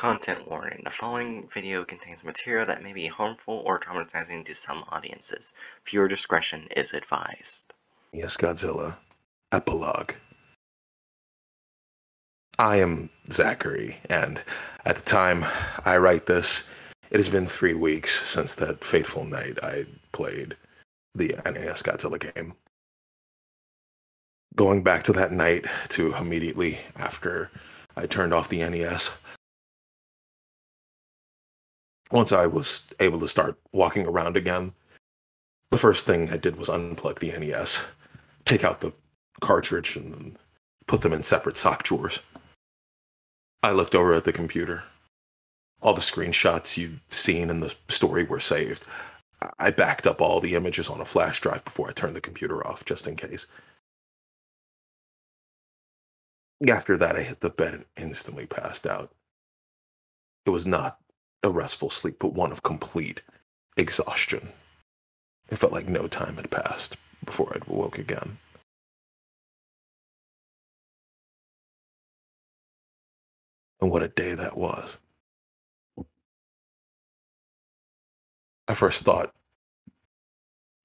Content warning. The following video contains material that may be harmful or traumatizing to some audiences. Viewer discretion is advised. NES, Godzilla. Epilogue. I am Zachary, and at the time I write this, it has been three weeks since that fateful night I played the NES Godzilla game. Going back to that night to immediately after I turned off the NES, once I was able to start walking around again, the first thing I did was unplug the NES, take out the cartridge, and then put them in separate sock drawers. I looked over at the computer. All the screenshots you'd seen in the story were saved. I backed up all the images on a flash drive before I turned the computer off, just in case. After that, I hit the bed and instantly passed out. It was not a restful sleep, but one of complete exhaustion. It felt like no time had passed before I'd woke again. And what a day that was. I first thought,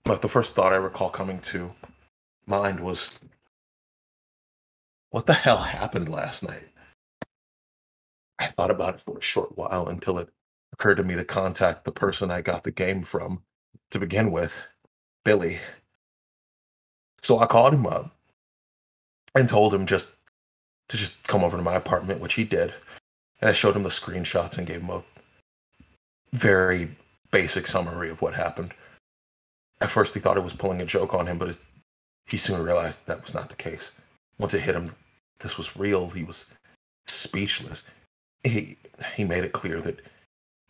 but the first thought I recall coming to mind was, what the hell happened last night? I thought about it for a short while until it occurred to me to contact the person I got the game from to begin with, Billy. So I called him up and told him just to just come over to my apartment, which he did. And I showed him the screenshots and gave him a very basic summary of what happened. At first, he thought I was pulling a joke on him, but he soon realized that, that was not the case. Once it hit him, this was real. He was speechless. He he made it clear that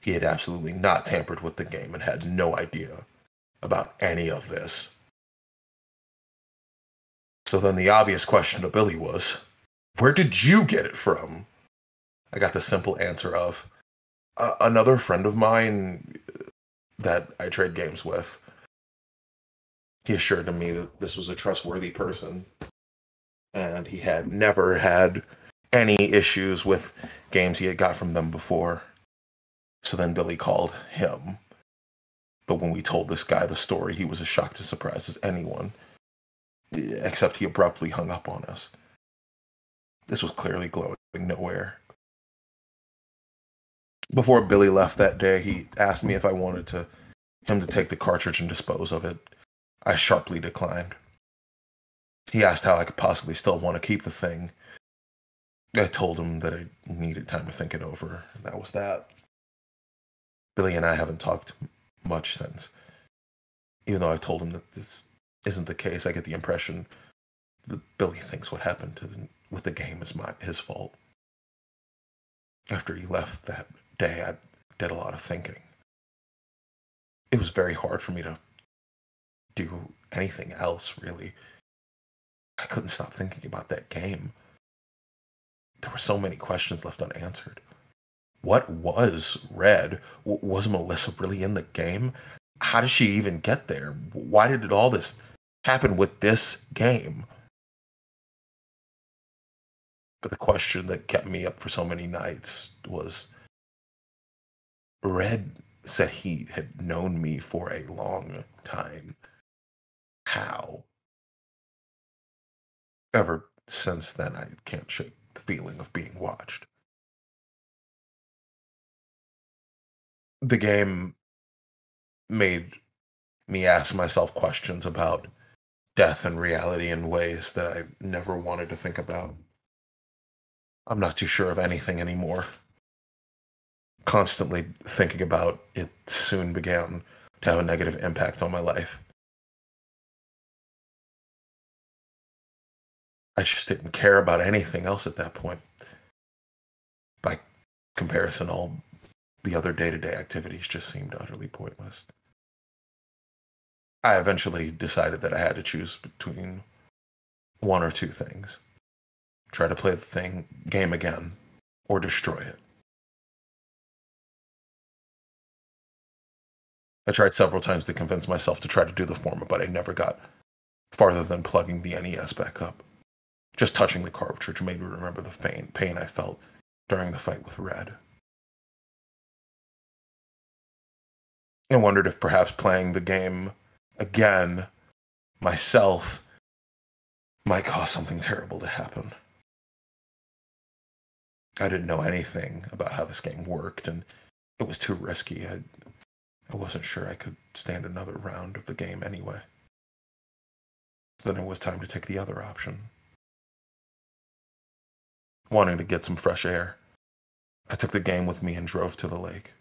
he had absolutely not tampered with the game and had no idea about any of this. So then the obvious question to Billy was, Where did you get it from? I got the simple answer of, Another friend of mine that I trade games with. He assured me that this was a trustworthy person and he had never had any issues with games he had got from them before. So then Billy called him. But when we told this guy the story, he was as shocked and surprised as anyone, except he abruptly hung up on us. This was clearly glowing nowhere. Before Billy left that day, he asked me if I wanted to him to take the cartridge and dispose of it. I sharply declined. He asked how I could possibly still want to keep the thing. I told him that I needed time to think it over, and that was that. Billy and I haven't talked much since. Even though I've told him that this isn't the case, I get the impression that Billy thinks what happened to the, with the game is my his fault. After he left that day, I did a lot of thinking. It was very hard for me to do anything else, really. I couldn't stop thinking about that game. There were so many questions left unanswered what was Red? Was Melissa really in the game? How did she even get there? Why did all this happen with this game? But the question that kept me up for so many nights was Red said he had known me for a long time. How? Ever since then, I can't shake the feeling of being watched. The game made me ask myself questions about death and reality in ways that I never wanted to think about. I'm not too sure of anything anymore. Constantly thinking about it soon began to have a negative impact on my life. I just didn't care about anything else at that point. By comparison, all the other day to day activities just seemed utterly pointless. I eventually decided that I had to choose between one or two things try to play the thing game again or destroy it. I tried several times to convince myself to try to do the former, but I never got farther than plugging the NES back up. Just touching the cartridge made me remember the pain, pain I felt during the fight with Red. And wondered if perhaps playing the game again myself might cause something terrible to happen. I didn't know anything about how this game worked, and it was too risky. I, I wasn't sure I could stand another round of the game anyway. Then it was time to take the other option. Wanting to get some fresh air, I took the game with me and drove to the lake,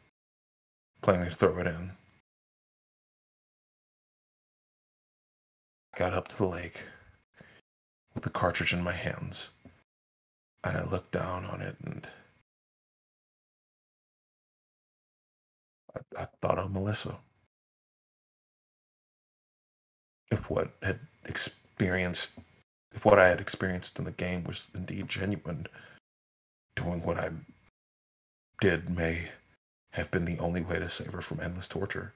planning to throw it in. I got up to the lake with the cartridge in my hands, and I looked down on it and I, I thought of Melissa. If what had experienced, if what I had experienced in the game was indeed genuine, doing what I did may have been the only way to save her from endless torture.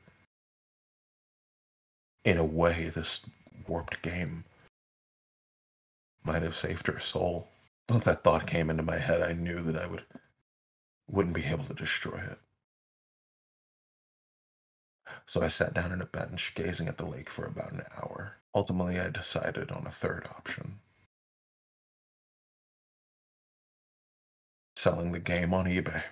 In a way, this warped game might have saved her soul. Once that thought came into my head, I knew that I would wouldn't be able to destroy it. So I sat down on a bench, gazing at the lake for about an hour. Ultimately, I decided on a third option. Selling the game on eBay.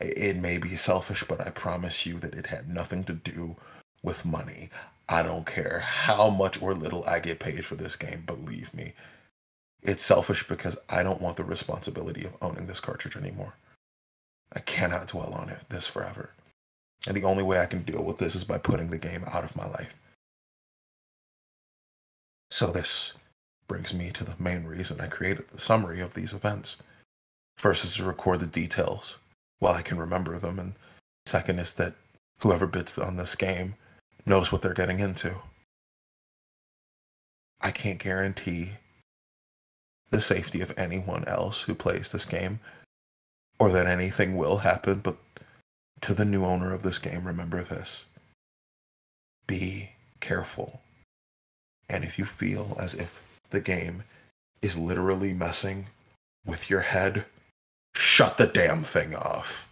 It may be selfish, but I promise you that it had nothing to do with money. I don't care how much or little I get paid for this game, believe me. It's selfish because I don't want the responsibility of owning this cartridge anymore. I cannot dwell on it this forever. And the only way I can deal with this is by putting the game out of my life. So this brings me to the main reason I created the summary of these events. First is to record the details while I can remember them, and second is that whoever bids on this game knows what they're getting into. I can't guarantee the safety of anyone else who plays this game or that anything will happen, but to the new owner of this game, remember this be careful. And if you feel as if the game is literally messing with your head, shut the damn thing off.